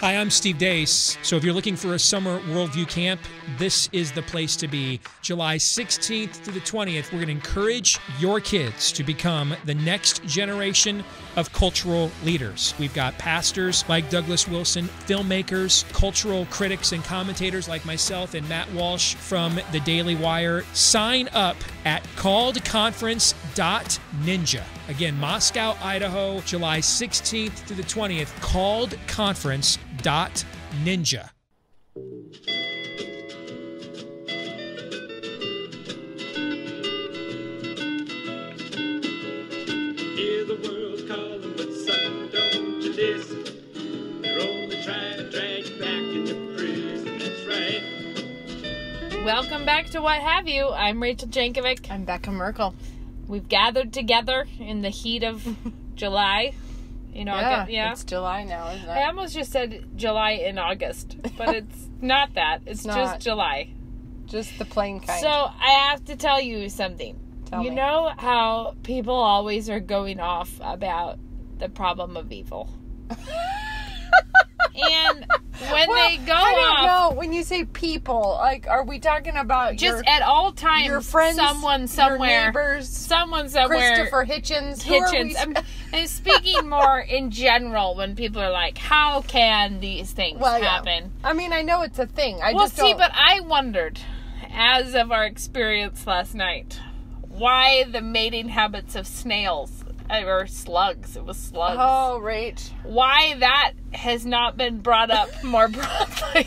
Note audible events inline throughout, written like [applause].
Hi, I'm Steve Deace. So if you're looking for a summer worldview camp, this is the place to be. July 16th through the 20th, we're going to encourage your kids to become the next generation of cultural leaders. We've got pastors like Douglas Wilson, filmmakers, cultural critics and commentators like myself and Matt Walsh from the Daily Wire. Sign up at calledconference.ninja. Again, Moscow, Idaho, July 16th through the 20th, calledconference.ninja. Hear the world calling, but son, don't you listen. They're only trying to drag you back into prison. That's right. Welcome back to What Have You. I'm Rachel Jankovic. I'm Becca Merkle. We've gathered together in the heat of [laughs] July. You know, yeah, yeah. it's July now, isn't it? I almost just said July in August, but [laughs] it's not that. It's, just not. July. Just the plain kind. So I have to tell you something. Tell you me. know how people always are going off about the problem of evil. [laughs] and when Well, they go I don't know. When you say people, like, are we talking about just your, at all times, your friends, someone your somewhere, neighbors, someone somewhere, Christopher Hitchens? Hitchens. I'm, I'm speaking [laughs] more in general when people are like, "How can these things Well, yeah. happen?" I mean, I know it's a thing. I well, just see, don't. but I wondered, as of our experience last night, why the mating habits of snails or slugs. It was slugs. oh, Rach. Why that has not been brought up more [laughs] broadly.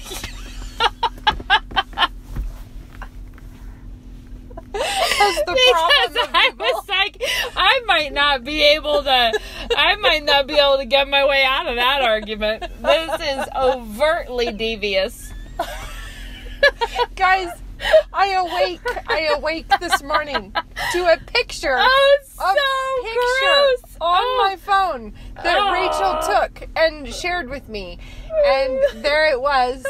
That's the because. I was like, I might not be able to, I might not be able to get my way out of that argument. This is overtly devious. [laughs] Guys, I awake. I awake this morning to a picture. Oh, it's a picture gross. on Oh. my phone that Oh. Rachel took and shared with me, and there it was.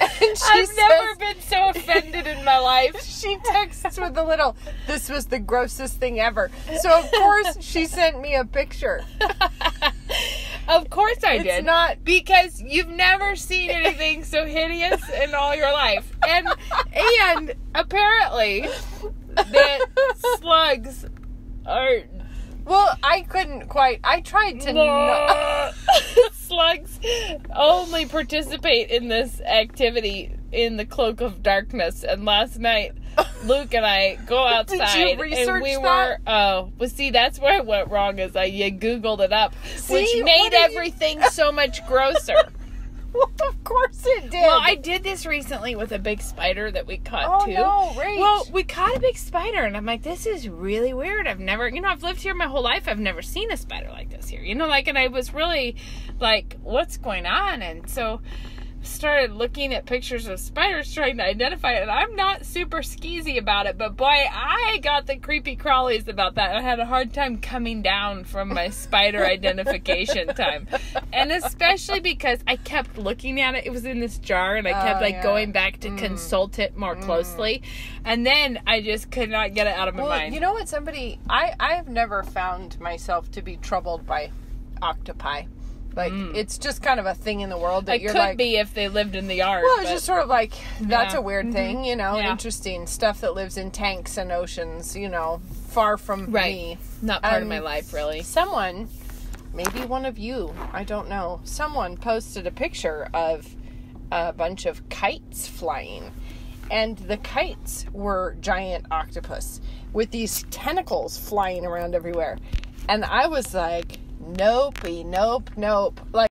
I've says, never been so offended in my life. [laughs] She texts with a little. This was the grossest thing ever. So of course she sent me a picture. [laughs] Of course I It's did. not. because you've never seen anything so hideous in all your life. And and apparently that slugs are Well, I couldn't quite. I tried to. not- [laughs] slugs only participate in this activity in the cloak of darkness and last night [laughs] Luke and I go Did you outside research and we that? were oh well see that's where I went wrong is I you googled it up See, which made are you- everything so much grosser. [laughs] well, [laughs] of course it did. Well, I did this recently with a big spider that we caught Oh too. no, Rach. Well, we caught a big spider, and I'm like, this is really weird. I've never, you know, I've lived here my whole life. I've never seen a spider like this here. You know, like, and I was really like, what's going on? And so started looking at pictures of spiders trying to identify it and I'm not super skeezy about it but boy I got the creepy crawlies about that I had a hard time coming down from my spider identification [laughs] time and especially because I kept looking at it it was in this jar and I kept Oh, like yeah. going back to mm. consult it more mm. closely and then I just could not get it out of my well, mind you know what? Somebody, I, I have never found myself to be troubled by octopi. Like it's just kind of a thing in the world that Mm. it you're could like. be if they lived in the yard Well, it's but- just sort of like that's Yeah. a weird thing, you know, Yeah. interesting stuff that lives in tanks and oceans, you know, far from Right. me. not part of um, my life really Someone, maybe one of you, I don't know, someone posted a picture of a bunch of kites flying. And the kites were giant octopus with these tentacles flying around everywhere. And I was like, nope, nope, nope. Like,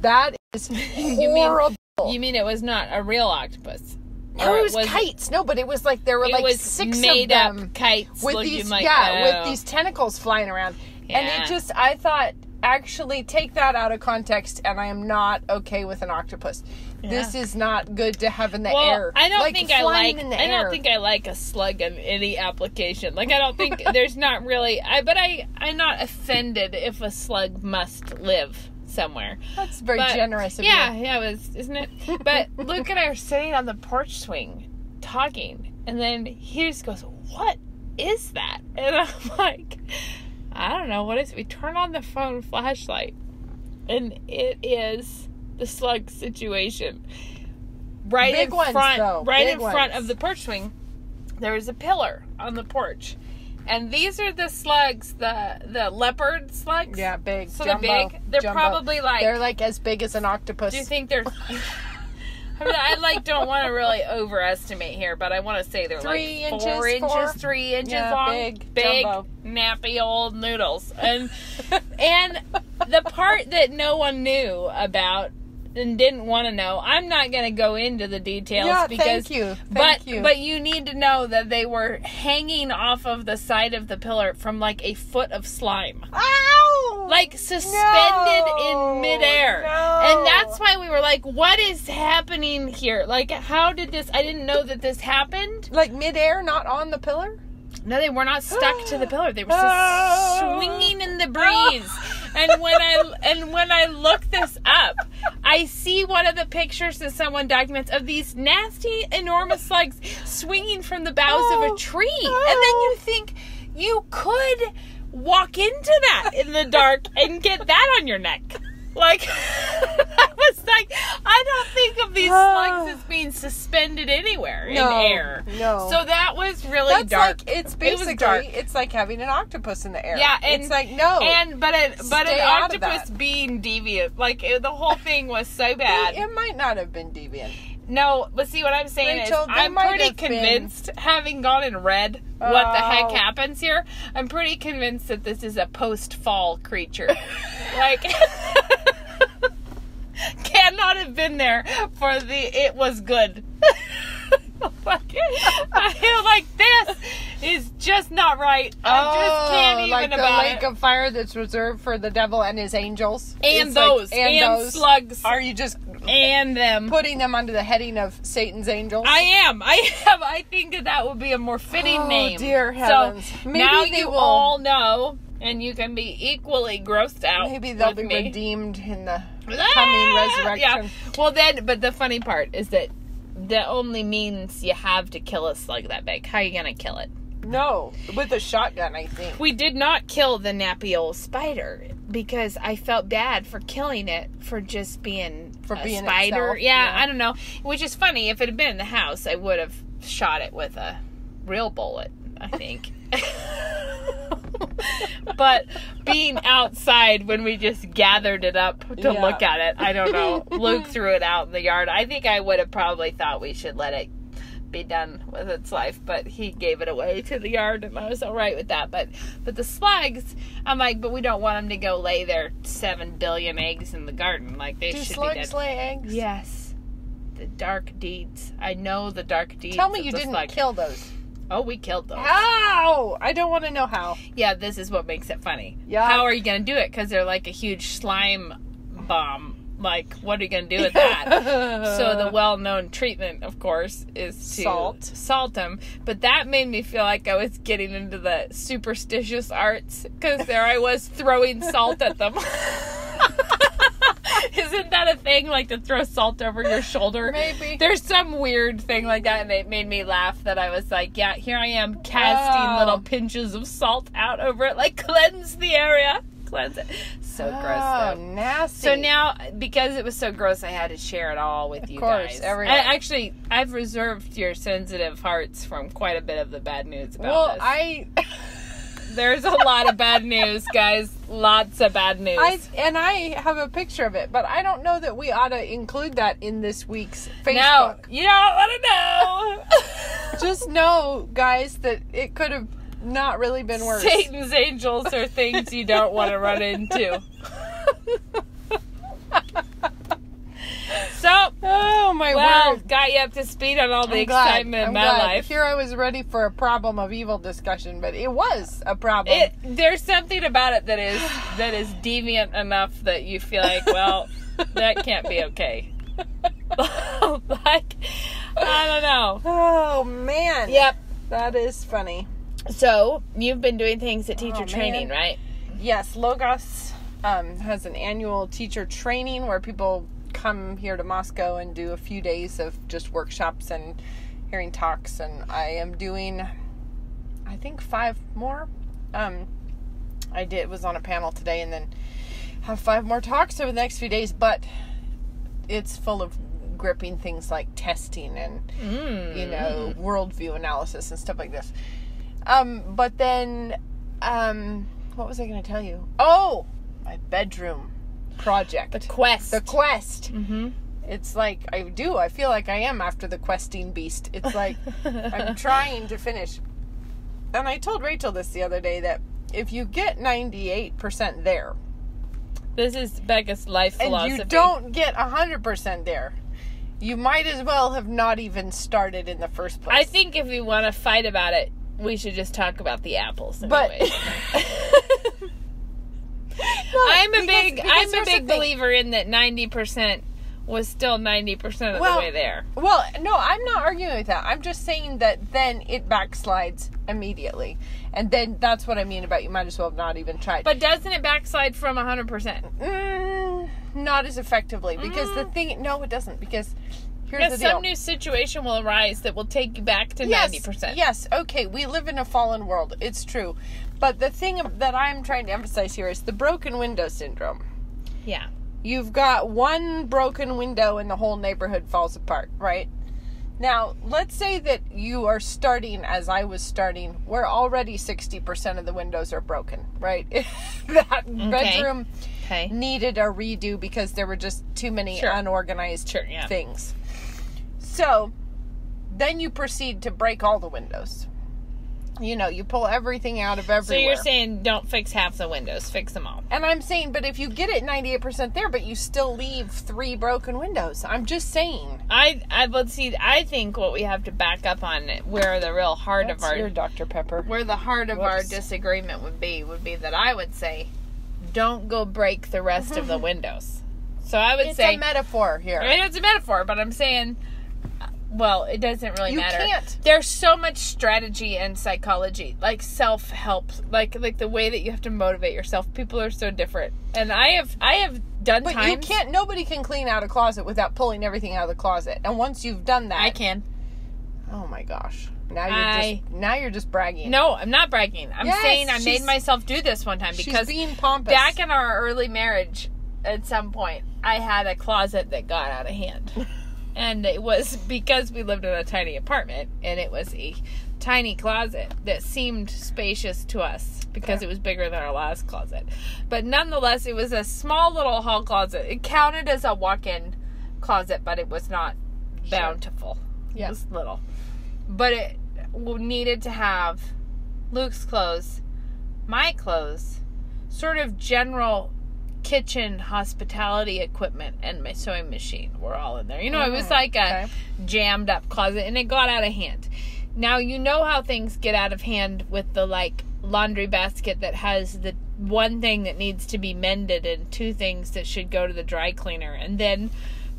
that is [laughs] mean- horrible. you mean it was not a real octopus No, it was, kites. No, but it was like there were it like was six made of up them kites with these like yeah, oh. with these tentacles flying around. And it just I thought actually take that out of context and I am not okay with an octopus. This is not good to have in the well, air. I don't Like, think I like. I don't think I like a slug in any application. Like I don't think [laughs] there's not really. I but I I'm not offended if a slug must live somewhere. that's very But- generous of yeah, you. yeah, it was, isn't it? [laughs] But look at her sitting on the porch swing, talking, and then he just goes, "What is that?" [laughs] And I'm like, "I don't know what is." it?" We turn on the phone flashlight, and it is the slug situation. Right Big in ones, front, though. right Big in front of the porch swing, there was a pillar on the porch, and these are the slugs, the the leopard slugs. Yeah, big. So they're big. They're jumbo. probably like. They're like as big as an octopus. do you think they're? [laughs] I, mean, I like don't want to really overestimate here, but I want to say they're Three like four inches, inches, four? three inches Yeah, long, big, big, jumbo. nappy old noodles, and [laughs] and the part that no one knew about and didn't want to know, I'm not going to go into the details Yeah, because thank you. Thank but you. but you need to know that they were hanging off of the side of the pillar from like a foot of slime Ow! like suspended No, in midair. no. And that's why we were like, what is happening here? Like, how did this? I didn't know that this happened. like midair, not on the pillar. No, they were not stuck to the [gasps] pillar. They were just Oh. swinging in the breeze. [laughs] And when I and when I look this up, I see one of the pictures that someone documents of these nasty, enormous slugs swinging from the boughs of Oh. a tree. And then you oh. think you could walk into that in the dark and get that on your neck. Like [laughs] I was like, I don't think of these [sighs] slugs as being suspended anywhere in air. no. So that was really That's dark. like it's It basically dark. it's like having an octopus in the air. Yeah, and it's like no, and but but an octopus being deviant, like it, the whole thing was so bad. it might not have been deviant. No, but see what I'm saying Rachel, is, I'm pretty have been- convinced, having gone and read what the heck Oh. happens here. I'm pretty convinced that this is a post-fall creature. [laughs] like. [laughs] [laughs] Cannot have been there for the it was good. [laughs] Like, I feel like this is just not right. I just can't oh, even Oh, like the about lake it. of fire that's reserved for the devil and his angels. and It's like- those and, those. slugs Are you just and them. putting them under the heading of Satan's angels? I am. I am. I think that that would be a more fitting Oh, name. dear heavens. So Maybe now they you will- all know, and you can be equally grossed out. Maybe they'll be me. redeemed in the! Coming ah, resurrection. Yeah. Well, then, but the funny part is that that only means you have to kill a slug that big. How are you gonna kill it? No, with a shotgun, I think. We did not kill the nappy old spider because I felt bad for killing it for just being For a being spider. itself, yeah, yeah. I don't know. Which is funny. If it had been in the house, I would have shot it with a real bullet. I think. [laughs] [laughs] [laughs] but being outside when we just gathered it up to Yeah. look at it, I don't know. [laughs] Luke threw it out in the yard. I think I would have probably thought we should let it be done with its life, but he gave it away to the yard, and I was all right with that. But but the slugs, I'm like, but we don't want them to go lay their seven billion eggs in the garden. Like they Do should be slugs dead. lay eggs? Yes, the dark deeds. I know the dark deeds. Tell me you didn't slug. kill those. Oh, we killed those. How? I don't want to know how. Yeah, this is what makes it funny. Yeah. How are you gonna do it? Because they're like a huge slime bomb. Like, what are you gonna do with that? [laughs] so the well-known treatment, of course, is to Salt. salt them. But that made me feel like I was getting into the superstitious arts because there I was throwing salt at them. [laughs] [laughs] Isn't that a thing, like to throw salt over your shoulder? Maybe. There's some weird thing like that, and it made me laugh that I was like, yeah, here I am casting Oh. little pinches of salt out over it, like cleanse the area. Cleanse it. So oh, gross, Oh, though. nasty. So now, because it was so gross, I had to share it all with you course, guys. everyone. I, actually, I've reserved your sensitive hearts from quite a bit of the bad news about well, this. I, [laughs] There's a lot of bad news, guys. Lots of bad news. I, and I have a picture of it, but I don't know that we ought to include that in this week's no, Facebook. you don't want to know. [laughs] Just know, guys, that it could have not really been worse. Satan's angels are things you don't want to run into. [laughs] so, Oh my well, word! got you up to speed on all the I'm excitement I'm in my glad. life. Here I was ready for a problem of evil discussion, but it was a problem. It, there's something about it that is [sighs] that is deviant enough that you feel like, well, that can't be okay. [laughs] like, I don't know. oh man! Yep. that is funny. So you've been doing things at teacher Oh, training, man. right? Yes, Logos um, has an annual teacher training where people come here to Moscow and do a few days of just workshops and hearing talks. And I am doing, I think, five more. Um, I did was on a panel today, and then have five more talks over the next few days. But it's full of gripping things like testing and Mm. you know worldview analysis and stuff like this. Um, but then, um, what was I going to tell you? Oh, my bedroom project. The quest. The quest. mm-hmm. It's like I do. I feel like I am after the questing beast. It's like [laughs] I'm trying to finish. And I told Rachel this the other day that if you get 98% there This is Becca's life and philosophy. you don't get 100% there, you might as well have not even started in the first place. I think if we want to fight about it, we should just talk about the apples. But- Anyway. [laughs] [laughs] No, I'm a because- big because I'm a big believer in that 90% was still 90% of Well, the way there. Well, no, I'm not arguing with that. I'm just saying that then it backslides immediately. And then that's what I mean about you might as well have not even tried. But doesn't it backslide from 100%? Mm, not as effectively because the thing no it doesn't because here's the deal some new situation will arise that will take you back to yes, 90%. yes okay we live in a fallen world it's true but the thing that i'm trying to emphasize here is the broken window syndrome Yeah. you've got one broken window and the whole neighborhood falls apart right now let's say that you are starting as i was starting where already 60% of the windows are broken right [laughs] that bedroom Okay. needed a redo because there were just too many Sure. unorganized Sure, yeah. things. So then you proceed to break all the windows. You know, you pull everything out of everywhere. So you're saying don't fix half the windows, fix them all. and I'm saying, but if you get it 98% there, but you still leave three broken windows, I'm just saying. I I would see I think what we have to back up on where the real heart of That's our your Dr. Pepper. where the heart of our disagreement would be would be that I would say don't go break the rest of the [laughs] windows. So I would It's say a metaphor here. I know it's a metaphor, but I'm saying well, it doesn't really You matter. can't. There's so much strategy and psychology, like self help, like like the way that you have to motivate yourself. People are so different, and I have I have done But times. you can't, nobody can clean out a closet without pulling everything out of the closet. And once you've done that, I can. Oh my gosh. Now you're I- just now you're just bragging. No, I'm not bragging. I'm Yes, saying I made myself do this one time She's because being pompous. back in our early marriage, at some point, I had a closet that got out of hand. [laughs] and it was because we lived in a tiny apartment and it was a tiny closet that seemed spacious to us because it was bigger than our last closet. But nonetheless, it was a small little hall closet. It counted as a walk in closet, but it was not bountiful. Yeah. It was little. But it needed to have Luke's clothes, my clothes, sort of general kitchen hospitality equipment, and my sewing machine were all in there. You know, it was Mm, like a okay. jammed up closet, and it got out of hand. Now, you know how things get out of hand with the like laundry basket that has the one thing that needs to be mended and two things that should go to the dry cleaner. And then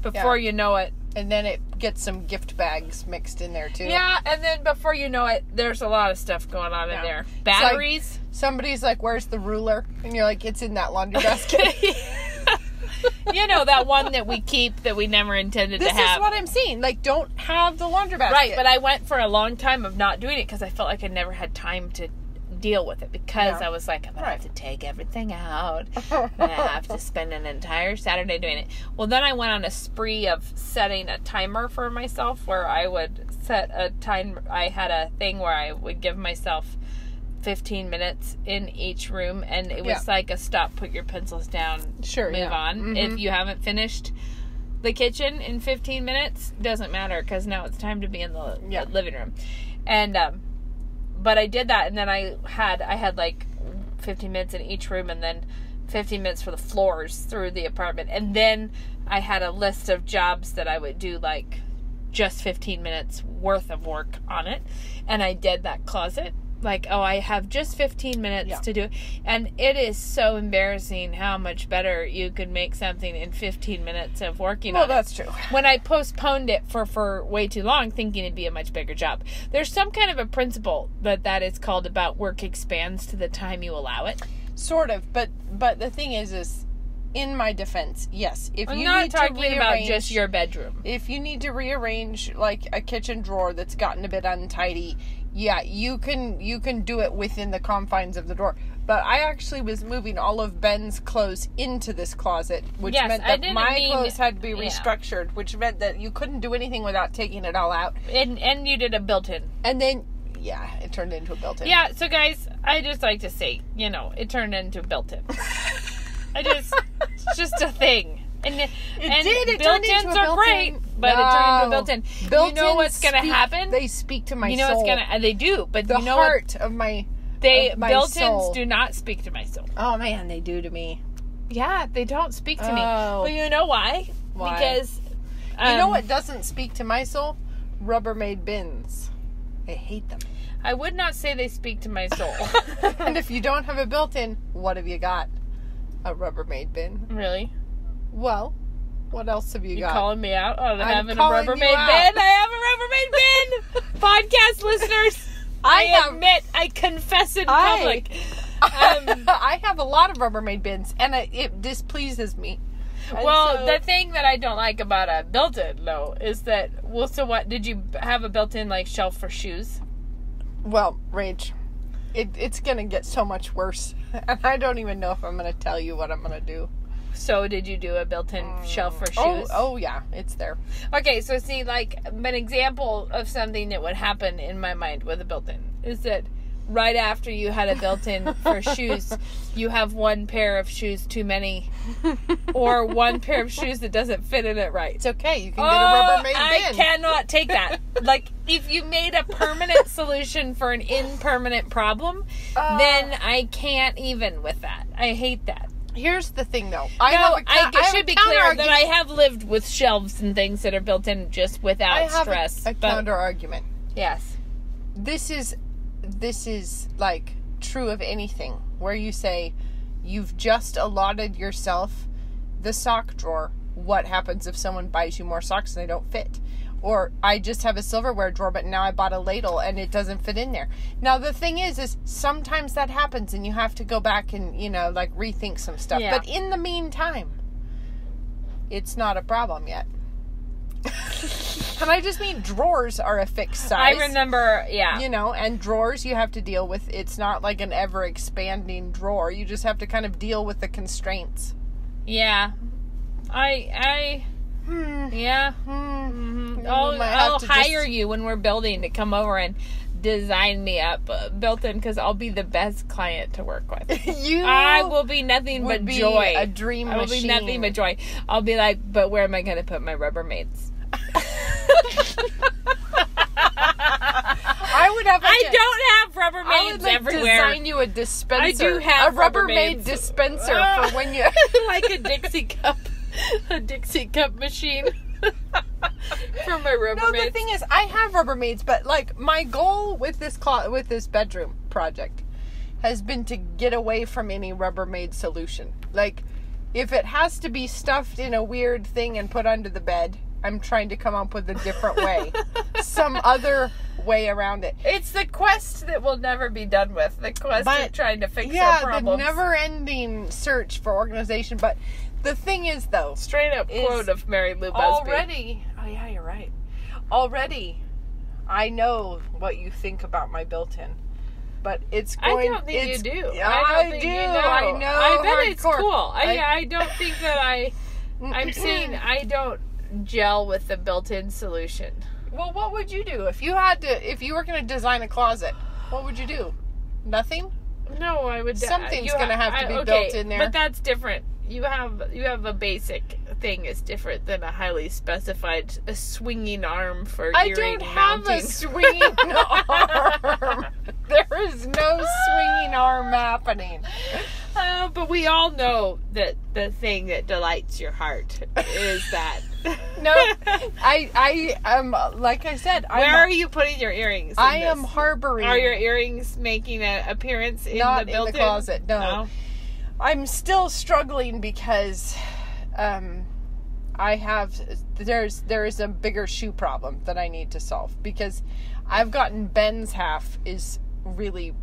before Yeah. you know it, and then it gets some gift bags mixed in there too. yeah, and then before you know it, there's a lot of stuff going on Yeah. in there. like- Batteries. Somebody's like, "Where's the ruler?" And you're like, "It's in that laundry [laughs] basket." [laughs] you know that one that we keep that we never intended this to have. This is what I'm saying. Like, don't have the laundry basket. right, but I went for a long time of not doing it because I felt like I never had time to deal with it because Yeah. I was like, I'm gonna have to take everything out. and [laughs] I have to spend an entire Saturday doing it. Well, then I went on a spree of setting a timer for myself where I would set a time. I had a thing where I would give myself 15 minutes in each room, and it was Yeah. like a stop, put your pencils down, Sure, move yeah. on. Mhm. If you haven't finished the kitchen in 15 minutes, doesn't matter because now it's time to be in the Yeah. living room. And, um, but I did that, and then I had I had like 15 minutes in each room, and then 15 minutes for the floors through the apartment, and then I had a list of jobs that I would do like just 15 minutes worth of work on it, and I did that closet. Like, oh, I have just 15 minutes Yeah. to do it. And it is so embarrassing how much better you could make something in 15 minutes of working well, on it that's true. when I postponed it for for way too long, thinking it'd be a much bigger job. There's some kind of a principle that that is called about work expands to the time you allow it. Sort of, but but the thing is, is in my defense, yes. If I'm you not need to talking about just your bedroom. if you need to rearrange like a kitchen drawer that's gotten a bit untidy yeah you can you can do it within the confines of the door. But I actually was moving all of Ben's clothes into this closet, which Yes, meant that my mean- clothes had to be yeah. restructured, which meant that you couldn't do anything without taking it all out. And and you did a built-in. And then, yeah, it turned into a built-in. Yeah, so guys, I just like to say, you know, it turned into a built-in. [laughs] I just, it's just a thing. And it, and did, it built-ins into a are great, built-in. but it turned into a No. built-in. you know what's gonna happen? They speak to my soul. you know soul. what's gonna? And they do, but the you know what? heart of my. They of my built-ins soul. do not speak to my soul. Oh man, they do to me. Yeah, they don't speak to me. Well, you know why? Why? Because you know um, what doesn't speak to my soul? Rubbermaid bins. I hate them. I would not say they speak to my soul. [laughs] and if you don't have a built-in, what have you got? A Rubbermaid bin. really? Well, what else have you, You got? calling me out on I'm having a Rubbermaid bin? I have a Rubbermaid bin. [laughs] Podcast listeners, I, I have- admit, I confess in I- public. Um, [laughs] I have a lot of Rubbermaid bins, and it, it displeases me. And well, so- the thing that I don't like about a built-in though is that well, so what? Did you have a built-in like shelf for shoes? well, Rage, it, it's gonna get so much worse, [laughs] and I don't even know if I'm gonna tell you what I'm gonna do. So did you do a built-in shelf for shoes? Oh, oh yeah, it's there. Okay, so see, like an example of something that would happen in my mind with a built-in is that right after you had a built-in for [laughs] shoes, you have one pair of shoes too many, [laughs] or one pair of shoes that doesn't fit in it right. It's okay. You can Oh, get a Rubbermaid I bin. cannot take that. [laughs] like, if you made a permanent solution for an impermanent problem, Uh. then I can't even with that. I hate that. Here's the thing, though. I a I, I should be clear that. I have lived with shelves and things that are built in just without stress. a, a counter argument. yes, This is this is like true of anything where you say you've just allotted yourself the sock drawer. What happens if someone buys you more socks and they don't fit? Or I just have a silverware drawer, but now I bought a ladle and it doesn't fit in there. Now the thing is, is sometimes that happens and you have to go back and you know like rethink some stuff. Yeah. But in the meantime, it's not a problem yet. and I just mean drawers are a fixed size I remember. Yeah, you know and drawers you have to deal with it's not like an ever expanding drawer you just have to kind of deal with the constraints yeah. I, I, hmm. yeah. Hmm. I'll, have I'll to hire just- you when we're building to come over and design me up uh, built in because I'll be the best client to work with. [laughs] you I will be nothing but be joy. a dream I will machine be nothing but joy. I'll be like, but where am I going to put my Rubbermaids? [laughs] i would have like I a- don't have I Rubbermaids would like everywhere. design you a dispenser. I do have a Rubbermaid dispenser Ah. for when you. [laughs] like a Dixie cup, [laughs] a Dixie cup machine [laughs] for my Rubbermaids. no, the thing is, I have Rubbermaids, but like my goal with this clo- with this bedroom project has been to get away from any Rubbermaid solution. Like, if it has to be stuffed in a weird thing and put under the bed, I'm trying to come up with a different way, [laughs] some other way around it. It's the quest that will never be done with. The quest But, of trying to fix Yeah, the never-ending search for organization. But the thing is, though, Straight up quote of Mary Lou Busby. already oh yeah you're right already i know what you think about my built-in but it's I going don't think you do. I, don't think do you know. i know I bet it's cool. I, I- I don't think that I. [laughs] I'm saying I don't gel with the built-in solution. well what would you do if you had to if you were going to design a closet what would you do nothing No, I would. Uh, Something's gonna have to I- be okay, built in there. But that's different. You have you have a basic thing is different than a highly specified a swinging arm for i don't have mounting. a swinging [laughs] arm there is no swinging arm happening Uh, but we all know that the thing that delights your heart is that. no i i am like i said I'm, Where are you putting your earrings? in i this? am harboring Are your earrings making an appearance in Not the in the closet, no. No. I'm still struggling because um I have there's there is a bigger shoe problem that I need to solve because I've gotten Ben's half is really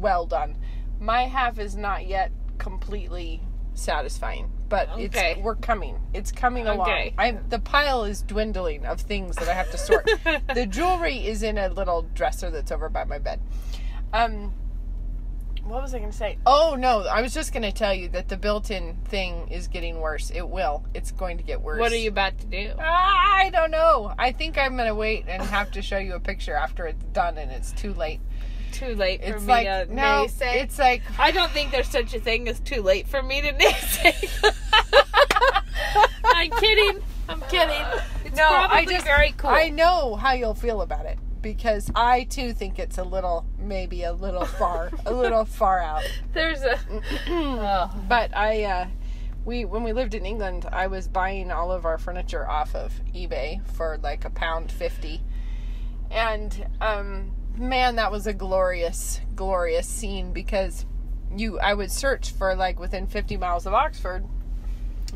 well done. My half is not yet completely satisfying, but Okay. it's we're coming. It's coming Okay. along. I the pile is dwindling of things that I have to sort. [laughs] the jewelry is in a little dresser that's over by my bed. Um what was I going to say? Oh no, I was just going to tell you that the built-in thing is getting worse. It will. It's going to get worse. What are you about to do? I don't know. I think I'm going to wait and have to show you a picture after it's done and it's too late. Too late for It's me like to no, naysay. it's like I don't think there's such a thing as too late for me to naysay. [laughs] I'm kidding. I'm kidding. It's no, probably I just very cool. I know how you'll feel about it because I too think it's a little maybe a little far, a little far out. [laughs] There's a. [clears throat] oh. But I, uh, we when we lived in England, I was buying all of our furniture off of eBay for like a pound fifty, and um, man, that was a glorious, glorious scene because you I would search for like within fifty miles of Oxford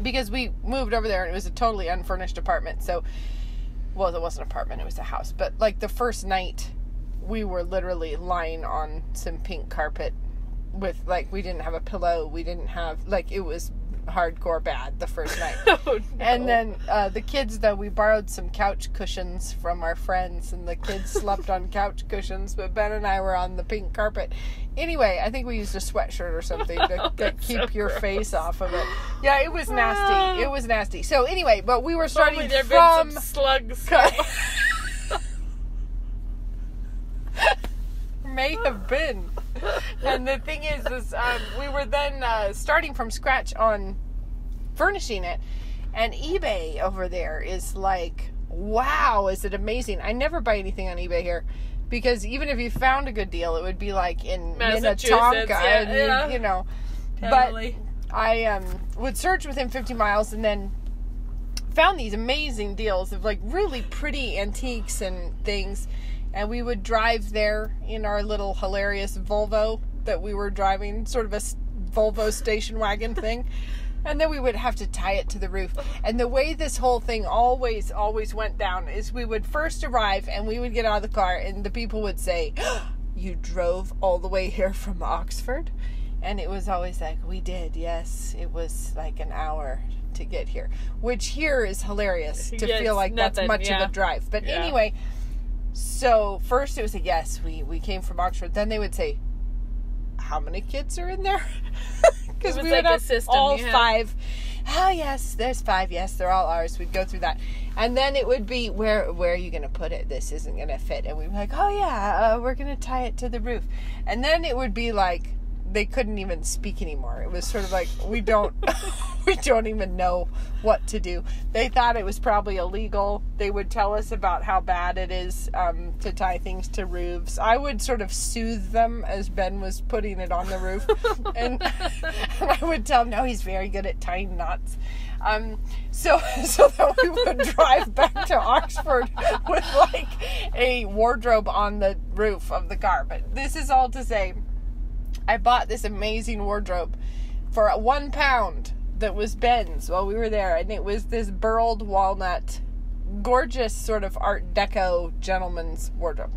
because we moved over there and it was a totally unfurnished apartment. So, well, it wasn't an apartment; it was a house. But like the first night, we were literally lying on some pink carpet with like we didn't have a pillow we didn't have like it was hardcore bad the first night. [laughs] Oh, no. and then uh, the kids though we borrowed some couch cushions from our friends and the kids [laughs] slept on couch cushions but ben and i were on the pink carpet. Anyway i think we used a sweatshirt or something to, [laughs] to keep so your gross. face off of it. Yeah it was nasty. It was nasty. So anyway but we were starting Probably there from been some slugs. May have been. And the thing is, is um, we were then uh, starting from scratch on furnishing it, and eBay over there is like, wow, is it amazing? I never buy anything on eBay here. Because even if you found a good deal, it would be like in Minnetonka, yeah, and you- yeah. you know. Totally. But I um, would search within 50 miles and then found these amazing deals of like really pretty antiques and things. And we would drive there in our little hilarious Volvo that we were driving, sort of a Volvo station wagon [laughs] thing. And then we would have to tie it to the roof. And the way this whole thing always, always went down is we would first arrive and we would get out of the car, and the people would say, [gasps] You drove all the way here from Oxford? And it was always like, We did, yes. It was like an hour to get here, which here is hilarious to Yeah, feel like that's much yeah. of a drive. But Yeah. anyway, so first it was a yes, we, we came from Oxford. Then they would say, How many kids are in there? [laughs] Because we like would system all five. Oh yes, there's five. Yes, they're all ours. We'd go through that, and then it would be where where are you going to put it? This isn't going to fit, and we'd be like, oh yeah, uh, we're going to tie it to the roof, and then it would be like they couldn't even speak anymore. It was sort of like we don't [laughs] we don't even know what to do. They thought it was probably illegal. They would tell us about how bad it is um, to tie things to roofs. I would sort of soothe them as Ben was putting it on the roof, [laughs] and, and [laughs] I would tell him, "No, he's very good at tying knots." Um, so so that we would drive back to Oxford with like a wardrobe on the roof of the car. But this is all to say. I bought this amazing wardrobe for one pound that was Ben's while we were there, and it was this burled walnut, gorgeous sort of Art Deco gentleman's wardrobe,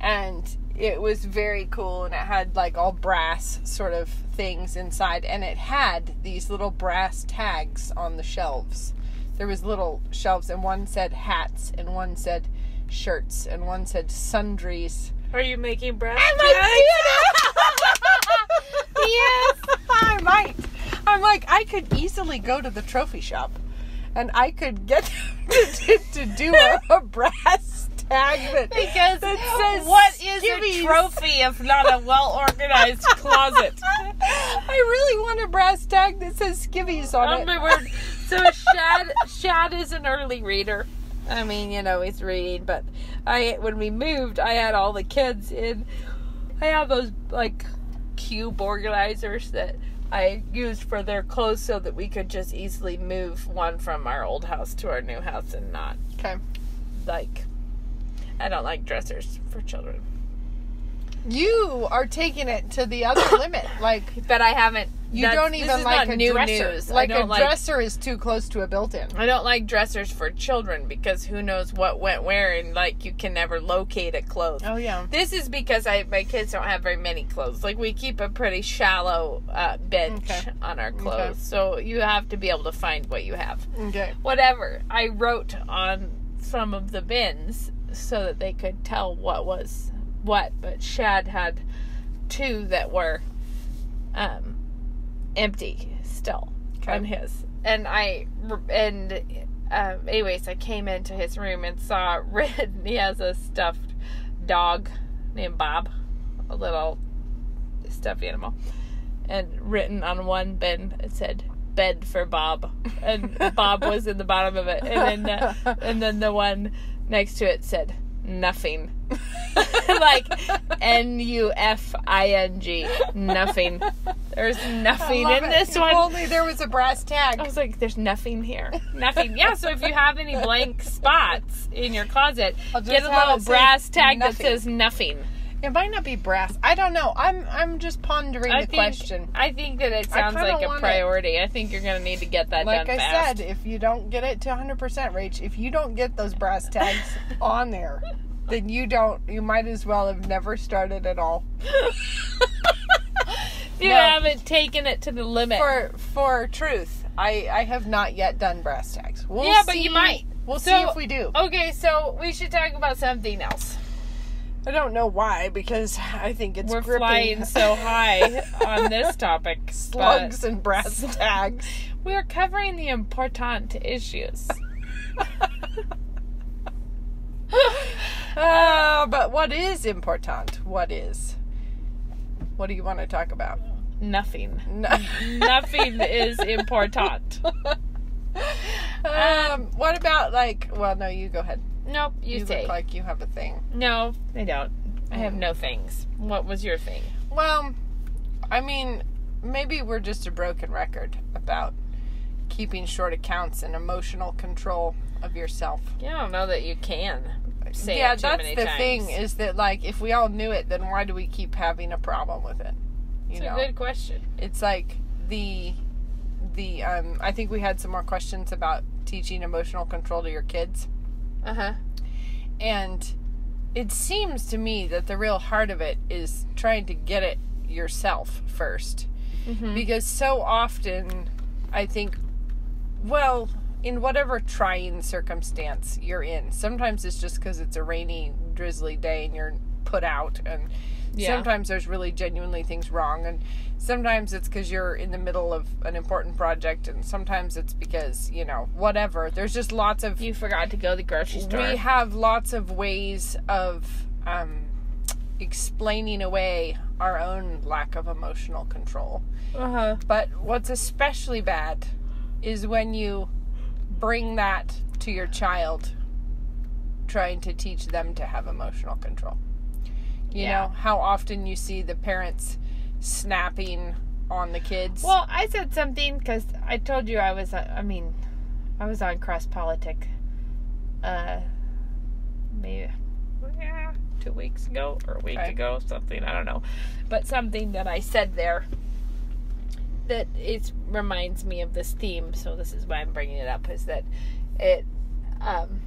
and it was very cool, and it had like all brass sort of things inside, and it had these little brass tags on the shelves. There was little shelves, and one said hats, and one said shirts, and one said sundries. Are you making breath? Yes, [laughs] I might. I'm like, I could easily go to the trophy shop, and I could get [laughs] to, to, to do a, [laughs] a brass tag that Because that says what is skivvies. a trophy if not a well organized closet? I really want a brass tag that says skivvies on Oh it. my word! So Shad Shad is an early reader. I mean, you know, he's reading, but I when we moved, I had all the kids in. I have those like cube organizers that I used for their clothes so that we could just easily move one from our old house to our new house and not Okay. like. I don't like dressers for children, You are taking it to the other [coughs] limit. Like but I haven't. you that's- don't even like a new dresser. news. Like a like dresser is too close to a built-in. I don't like dressers for children because who knows what went where and like you can never locate a clothes. Oh yeah. This is because I my kids don't have very many clothes. Like we keep a pretty shallow uh, bench Okay. on our clothes, so you have to be able to find what you have. Okay. Whatever. I wrote on some of the bins so that they could tell what was what, but Shad had two that were um, empty still Okay. on his. And I and um, anyways, I came into his room and saw [laughs] written. He has a stuffed dog named Bob, a little stuffed animal, and written on one bin it said "bed for Bob," and [laughs] Bob was in the bottom of it, and then and then the one next to it said nothing. [laughs] like N U F I N G. Nothing. There's nothing in it. this If one. only there was a brass tag. I was like, there's nothing here. Nothing. Yeah, so if you have any blank spots in your closet, get a little brass tag that says nothing. It might not be brass. I don't know. I'm I'm just pondering I the think, question. I think that it sounds like a want it. priority. I think you're going to need to get that Like done Like I fast. said, if you don't get it to 100%, Rach, if you don't get those brass tags [laughs] on there, then you don't. You might as well have never started at all. [laughs] you No. haven't taken it to the limit. For for truth, I I have not yet done brass tags. We'll yeah, but see- you might. We'll So- see if we do. Okay, so we should talk about something else. I don't know why because I think it's We're gripping flying so [laughs] high on this topic. Slugs and brass [laughs] tags. We are covering the important issues. [laughs] Uh, but what is important? What is? What do you want to talk about? Nothing. No. Nothing is important. Um, what about like? Well, no, you go ahead. Nope, you, You say. look like you have a thing. no, I don't. I have no things. What was your thing? Well, I mean, maybe we're just a broken record about keeping short accounts and emotional control of yourself. Yeah, I don't know that you can say yeah, that's the times. thing is that like if we all knew it, then why do we keep having a problem with it? You It's know, a good question. it's like the the um I think we had some more questions about teaching emotional control to your kids. Uh huh. And it seems to me that the real heart of it is trying to get it yourself 1st Mm-hmm. Because so often, I think, well, in whatever trying circumstance you're in, sometimes it's just because it's a rainy, drizzly day and you're put out. And Yeah. sometimes there's really genuinely things wrong. And sometimes it's because you're in the middle of an important project. And sometimes it's because, you know, whatever. There's just lots of You forgot to go to the grocery store. we have lots of ways of um, explaining away our own lack of emotional control. uh huh. But what's especially bad is when you bring that to your child, trying to teach them to have emotional control. You Yeah. know, how often you see the parents snapping on the kids. Well, I said something because I told you I was. uh, I mean, I was on CrossPolitic. Uh, maybe yeah, two weeks ago or a week Okay. ago, something I don't know, but something that I said there that it reminds me of this theme. So this is why I'm bringing it up. Is that it? Um,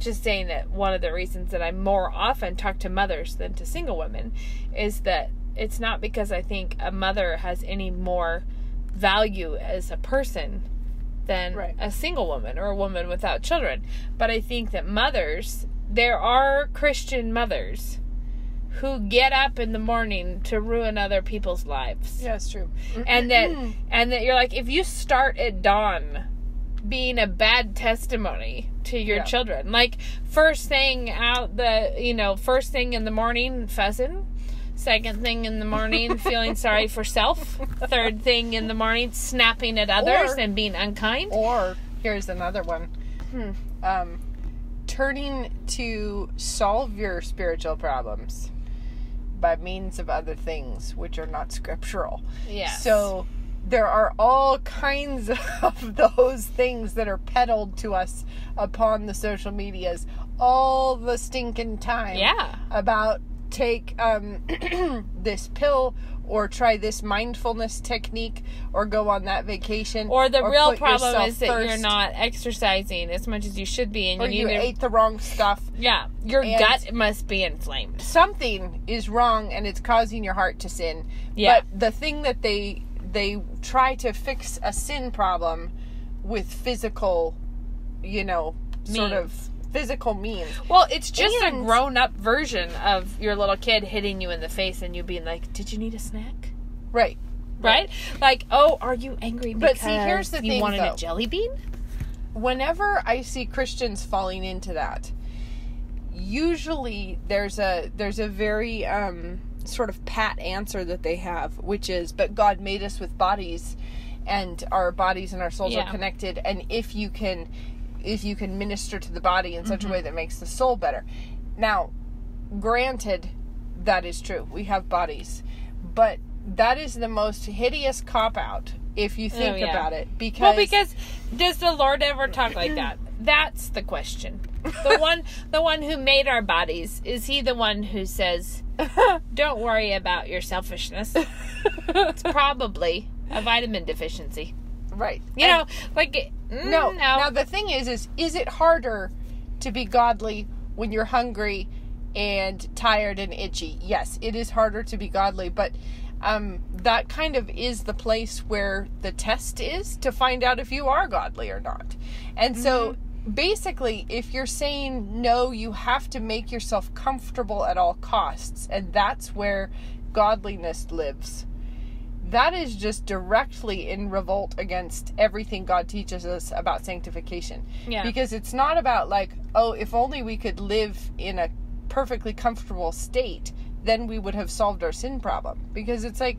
just saying that one of the reasons that I more often talk to mothers than to single women is that it's not because I think a mother has any more value as a person than Right. a single woman or a woman without children. But I think that mothers, there are Christian mothers who get up in the morning to ruin other people's lives yeah, it's true. and that and that you're like if you start at dawn being a bad testimony to your Yeah. children like first thing out the you know first thing in the morning fussing second thing in the morning [laughs] feeling sorry for self third thing in the morning snapping at others Or- and being unkind Or here's another one. Hmm. Um, turning to solve your spiritual problems by means of other things which are not scriptural. yeah So there are all kinds [laughs] of those things that are peddled to us upon the social medias all the stinking time yeah. about take um, [clears throat] this pill or try this mindfulness technique or go on that vacation or the real problem is that you're not exercising as much as you should be and or you you ate the wrong stuff. Yeah your gut must be inflamed. something is wrong and it's causing your heart to sin. Yeah. but the thing that they they try to fix a sin problem with physical you know sort of physical means Well, it's just a grown up version of your little kid hitting you in the face and you being like, Did you need a snack? right right? Like, oh, are you angry because But see, here's the you thing, wanted though. a jelly bean? whenever I see Christians falling into that, usually there's a there's a very um, sort of pat answer that they have, which is, "But God made us with bodies, and our bodies and our souls Yeah. are connected. And if you can, if you can minister to the body in Mm-hmm. such a way that makes the soul better." Now, granted, that is true. We have bodies, but that is the most hideous cop out if you think Oh, yeah. about it. Because Well, because does the Lord ever talk like that? That's the question. The [laughs] one, the one who made our bodies, is he the one who says, [laughs] "Don't worry about your selfishness"? It's probably a vitamin deficiency. right, You And- know, like mm, No. no. Now the thing is, is is it harder to be godly when you're hungry and tired and itchy? Yes, it is harder to be godly, but um, that kind of is the place where the test is to find out if you are godly or not. And so basically, if you're saying no, you have to make yourself comfortable at all costs, and that's where godliness lives that is just directly in revolt against everything God teaches us about sanctification. Yeah. Because it's not about like, oh, if only we could live in a perfectly comfortable state, then we would have solved our sin problem. Because it's like,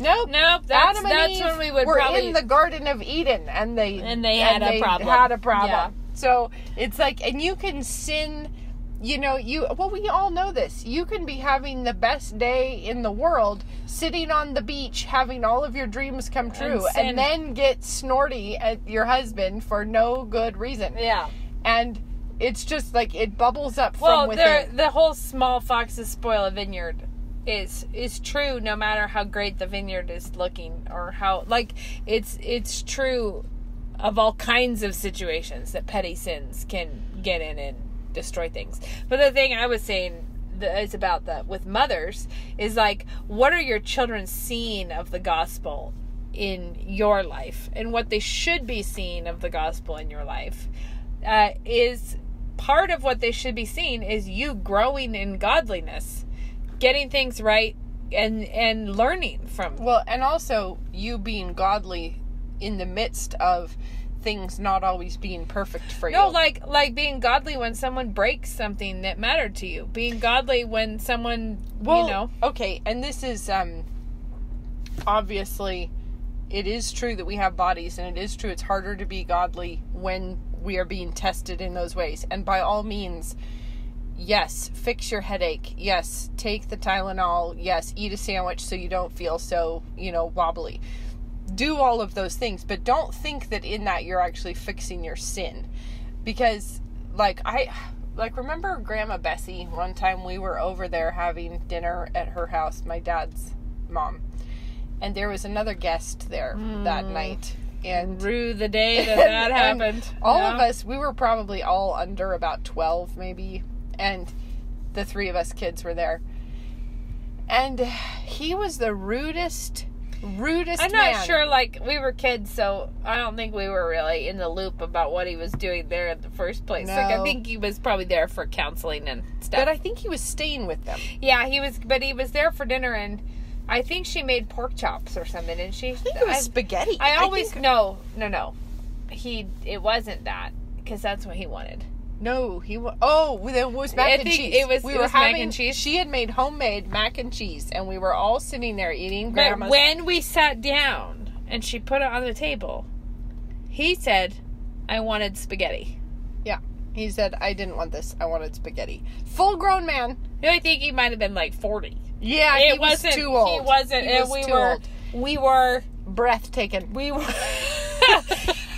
nope. Nope, that's- Adam and that's Eve when we would were probably- in the Garden of Eden, and they And they had a problem. Had a problem. Yeah. So it's like, and you can sin. You know, you well, we all know this. You can be having the best day in the world, sitting on the beach, having all of your dreams come true, sin. and then get snorty at your husband for no good reason. yeah. And it's just like it bubbles up Well, from there, within. the whole small foxes spoil a vineyard is is true no matter how great the vineyard is looking or how like it's it's true of all kinds of situations that petty sins can get in and destroy things. But the thing I was saying that is about the with mothers is like what are your children seeing of the gospel in your life and what they should be seeing of the gospel in your life uh, is part of what they should be seeing is you growing in godliness getting things right and and learning from Well, and also you being godly in the midst of things not always being perfect for no you. No, like like being godly when someone breaks something that mattered to you being godly when someone well, you know okay, and this is um obviously it is true that we have bodies and it is true it's harder to be godly when we are being tested in those ways. And by all means, yes, fix your headache. Yes, take the Tylenol. Yes, eat a sandwich so you don't feel so, you know, wobbly. Do all of those things, but don't think that in that you're actually fixing your sin. Because like I like remember grandma Bessie one time we were over there having dinner at her house, my dad's mom. And there was another guest there that hmm. night. And rue the day that [laughs] that happened All Yeah. of us, we were probably all under about 12, maybe. And the three of us kids were there. And he was the rudest, rudest I'm not man. sure. Like we were kids, so I don't think we were really in the loop about what he was doing there in the first place. Like I think he was probably there for counseling and stuff. But I think he was staying with them. yeah, he was. But he was there for dinner, and I think she made pork chops or something. Didn't she, I think it was I, spaghetti. I always think- no, no, no. He it wasn't that because that's what he wanted. No, he was. Oh, it was mac I and think cheese. it was- we it were was mac having. and cheese. She had made homemade mac and cheese, and we were all sitting there eating But grandma's. when we sat down and she put it on the table, he said, "I wanted spaghetti." yeah, he said, "I didn't want this. I wanted spaghetti." Full grown man. I think he might have been like forty. Yeah, it he was wasn't too old. He wasn't, He and was we too were, old. we were, Breath taken. we were [laughs]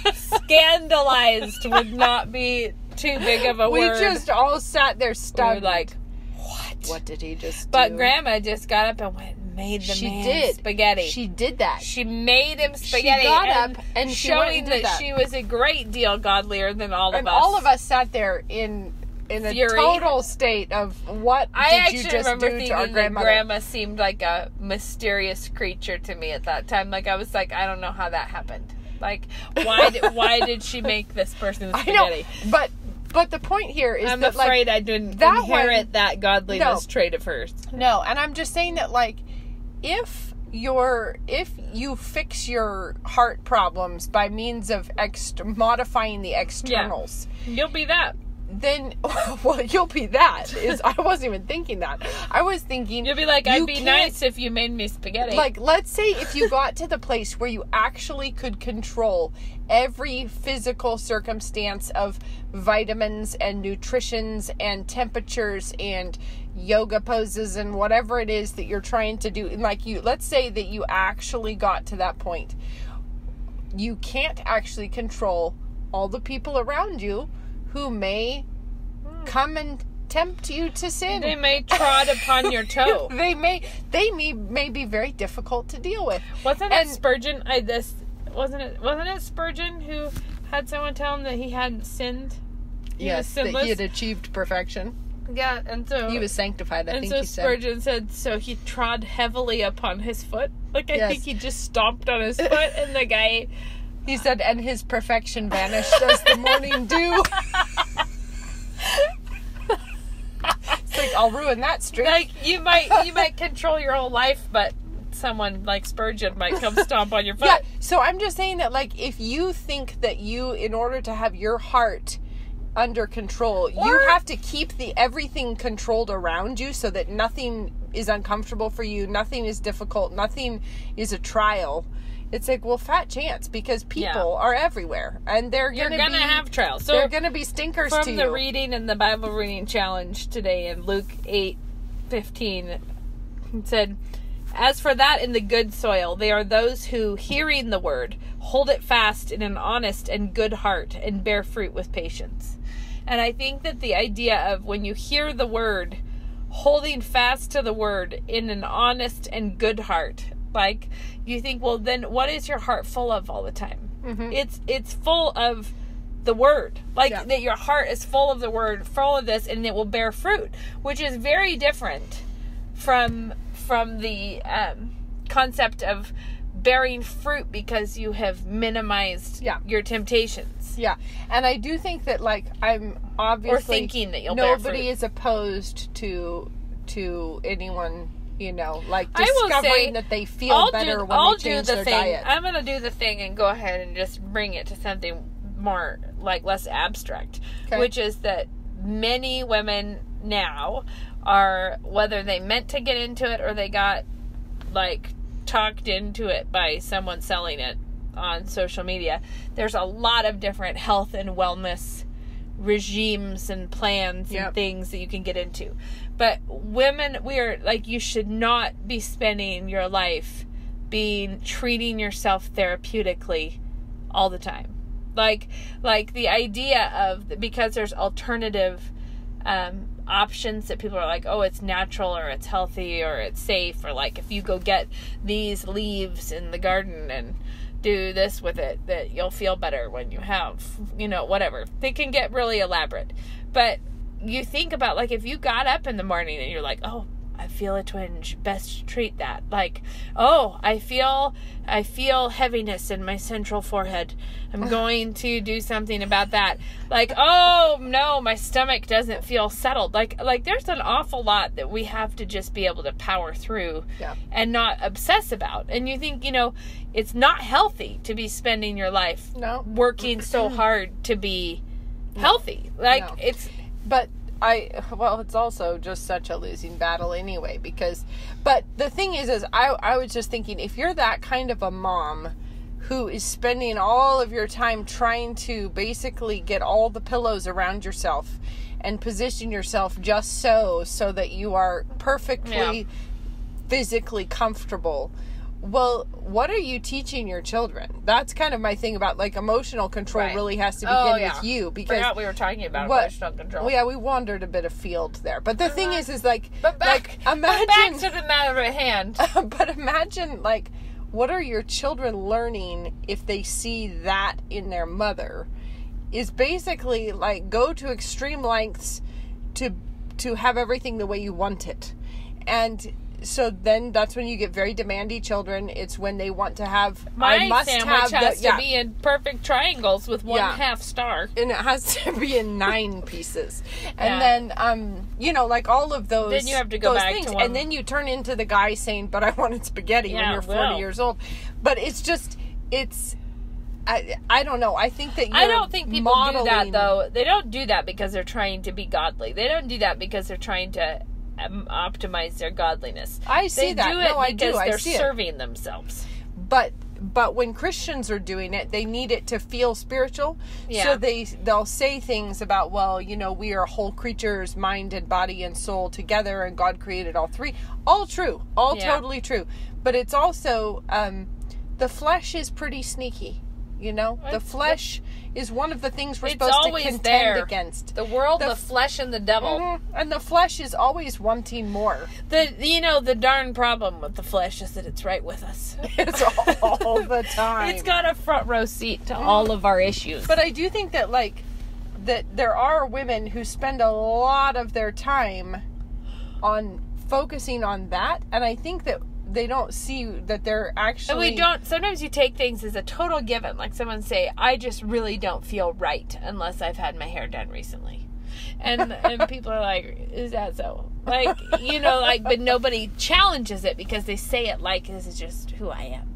[laughs] scandalized would not be too big of a We word. just all sat there we were like, what? what did he just But do? Grandma just got up and went made the She man did. spaghetti. She did that. She made him spaghetti. got and up and she showing that, that. she was a great deal godlier than all and of us. all of us sat there in in a Fury. total state of what I actually you just remember thinking our that grandmother? grandma seemed like a mysterious creature to me at that time. Like I was like, I don't know how that happened. Like why did why did she make this person [laughs] I know, spaghetti? but but the point here is I'm that afraid like I didn't that inherit one- that godliness No. trait of hers. no, and I'm just saying that like if your if you fix your heart problems by means of ex- modifying the externals You'll be that. Then [laughs] well you'll be that is i wasn't even thinking that. I was thinking You'll be like, I'd be nice if you made me spaghetti. like let's say if you got to the place where you actually could control every physical circumstance of vitamins and nutritions and temperatures and yoga poses and whatever it is that you're trying to do. And like you let's say that you actually got to that point. You can't actually control all the people around you who may come and tempt you to sin they may trod upon your [laughs] toe. they may they may, may be very difficult to deal with Wasn't And- it Spurgeon? I this wasn't it. Wasn't it Spurgeon who had someone tell him that he hadn't sinned? He yes that he had achieved perfection yeah, and so he was sanctified i And think so he said Spurgeon said, so he trod heavily upon his foot. Like I Yes. think he just stomped on his [laughs] foot, and the guy. He said and his perfection vanished as the morning dew. It's like i'll ruin that streak. Like you might you might control your whole life, but someone like Spurgeon might come stomp on your foot. yeah so i'm just saying that like if you think that you in order to have your heart under control you have to keep the everything controlled around you so that nothing is uncomfortable for you nothing is difficult nothing is a trial it's like well fat chance because people Yeah. are everywhere and they're You're gonna, gonna be, have trials. So they're gonna be stinkers from the you reading and the Bible reading challenge today in Luke eight fifteen it said, As for that in the good soil, they are those who, hearing the word, hold it fast in an honest and good heart and bear fruit with patience. And I think that the idea of when you hear the word, holding fast to the word in an honest and good heart, like you think, well, then what is your heart full of all the time? It's it's full of the word like Yeah. that your heart is full of the word full of this and it will bear fruit which is very different from from the um, concept of bearing fruit because you have minimized Yeah. your temptations Yeah, and I do think that like I'm obviously thinking that you'll nobody is opposed to to anyone you know like I will discovering say, that they feel I'll better do, when I'll they change do the their thing diet. i'm gonna do the thing and go ahead and just bring it to something more like less abstract Okay. which is that many women now are whether they meant to get into it or they got like talked into it by someone selling it on social media there's a lot of different health and wellness regimes and plans Yep. and things that you can get into but women we are like you should not be spending your life being treating yourself therapeutically all the time. Like like the idea of because there's alternative um, options that people are like oh it's natural or it's healthy or it's safe or like if you go get these leaves in the garden and do this with it that you'll feel better when you have you know whatever. They can get really elaborate. But you think about like if you got up in the morning and you're like oh I feel a twinge. Best treat that. Like, oh, I feel I feel heaviness in my central forehead. I'm going to do something about that. Like, oh no, my stomach doesn't feel settled. Like like there's an awful lot that we have to just be able to power through Yeah. and not obsess about. And you think, you know, it's not healthy to be spending your life No. working so [clears throat] hard to be healthy. Like No. it's but I well, it's also just such a losing battle anyway because but the thing is is I I was just thinking if you're that kind of a mom who is spending all of your time trying to basically get all the pillows around yourself and position yourself just so so that you are perfectly Yeah. physically comfortable. Well, what are you teaching your children? That's kind of my thing about like emotional control Right. really has to oh, begin Oh, with you because forgot we were talking about what- emotional control. well, yeah, we wandered a bit afield there. But the uh-huh. thing is, is like, But back, like imagine, back to the matter at hand. [laughs] but imagine, like, what are your children learning if they see that in their mother? Is basically like go to extreme lengths to to have everything the way you want it, and so then that's when you get very demandy children. It's when they want to have. My I must sandwich have has the, to be in perfect triangles with one Yeah. half star. and it has [laughs] to be in nine pieces. And Yeah. then, um, you know, like all of those. Then you have to go back things. to one- And then you turn into the guy saying, "But I wanted spaghetti" when you're 40 well. years old. But it's just, it's. I, I don't know. I think that you're I don't think people do that though. They don't do that because they're trying to be godly. They don't do that because they're trying to optimize their godliness. I see they that. do it No, I do. I they're see it. serving themselves. but but when Christians are doing it, they need it to feel spiritual. Yeah. So they they'll say things about, well, you know, we are whole creatures, mind and body and soul together, and God created all three. All true, all Yeah. totally true. But it's also um, the flesh is pretty sneaky. You know, the flesh is one of the things we're It's supposed to contend there. against. The world, The the, flesh, and the devil. Mhm. And the flesh is always wanting more. The you know the darn problem with the flesh is that it's right with us. [laughs] It's all [laughs] the time. It's got a front row seat to all of our issues. But I do think that like that there are women who spend a lot of their time on focusing on that and I think that they don't see that they're actually And we don't. Sometimes you take things as a total given. Like someone say, "I just really don't feel right unless I've had my hair done recently," and and people are like, "Is that so?" Like you know, like but nobody challenges it because they say it like this is just who I am.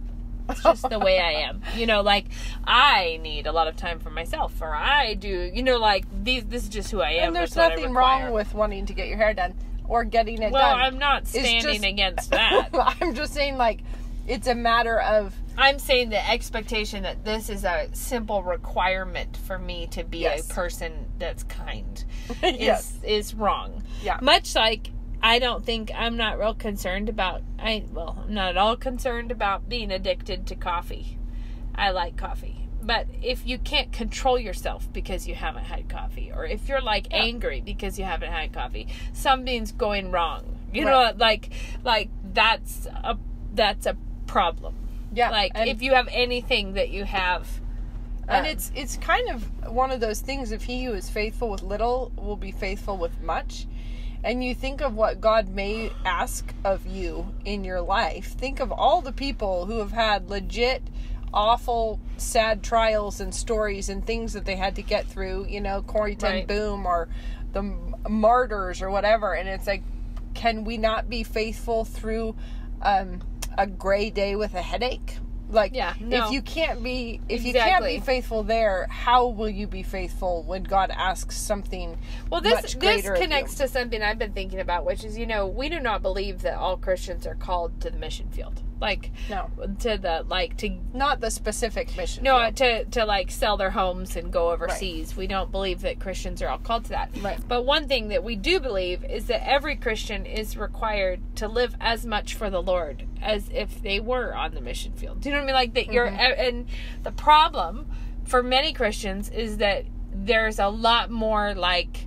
It's just the way I am. [laughs] You know, like I need a lot of time for myself, or I do. You know, like these. This is just who I am. and there's That's what I nothing wrong with wanting to get your hair done or getting it Well, done. I'm not standing just- against [laughs] that. I'm just saying like it's a matter of I'm saying the expectation that this is a simple requirement for me to be Yes. a person that's kind [laughs] Yes. is is wrong. Yeah. Much like I don't think I'm not real concerned about I well, I'm not at all concerned about being addicted to coffee. I like coffee. But if you can't control yourself because you haven't had coffee, or if you're like angry because you haven't had coffee, something's going wrong. You know, like like that's a that's a problem. yeah Like and- if you have anything that you have, and um, it's it's kind of one of those things if he who is faithful with little will be faithful with much and you think of what god may ask of you in your life think of all the people who have had legit awful sad trials and stories and things that they had to get through you know Corrie ten Right. boom or the martyrs or whatever and it's like can we not be faithful through um, a gray day with a headache like Yeah, no. if you can't be if you can't be faithful there how will you be faithful when god asks something well, this this greater of you? connects to something I've been thinking about, which is you know we do not believe that all Christians are called to the mission field, like no to the like to not the specific mission no field. to to like sell their homes and go overseas. We don't believe that Christians are all called to that. Right. But one thing that we do believe is that every Christian is required to live as much for the Lord as if they were on the mission field. Do you know what I mean? Like that you're mm-hmm. and the problem for many Christians is that there's a lot more like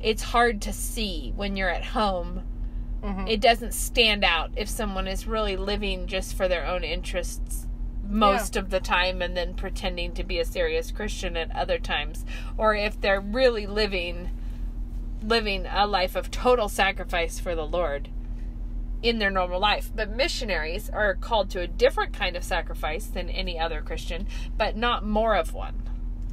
it's hard to see when you're at home Mm-hmm. it doesn't stand out if someone is really living just for their own interests most of the time and then pretending to be a serious Christian at other times or if they're really living living a life of total sacrifice for the Lord in their normal life. But missionaries are called to a different kind of sacrifice than any other Christian, but not more of one.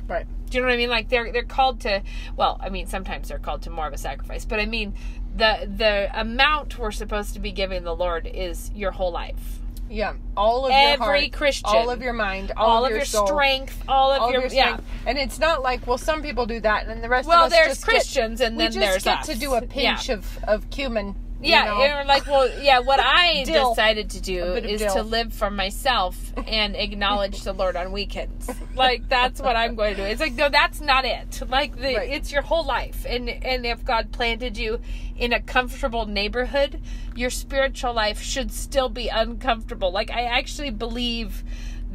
Right Do you know what I mean? Like they're they're called to well, I mean sometimes they're called to more of a sacrifice, but I mean the the amount we're supposed to be giving the Lord is your whole life. yeah all of Every your heart Christian. all of your mind all, All, of, of your, soul, strength, all of all your, your yeah. and it's not like well some people do that and the rest Well, of us there's just get- Christians and we just there's get us. to do a pinch Yeah. of of cumin you Yeah, know? and like, well, yeah. What [laughs] I Dill. decided to do A bit of is dill. to live for myself [laughs] and acknowledge the Lord on weekends. Like that's what I'm going to do. It's like no, that's not it. Like the, Right. it's your whole life, and and if God planted you in a comfortable neighborhood, your spiritual life should still be uncomfortable. Like I actually believe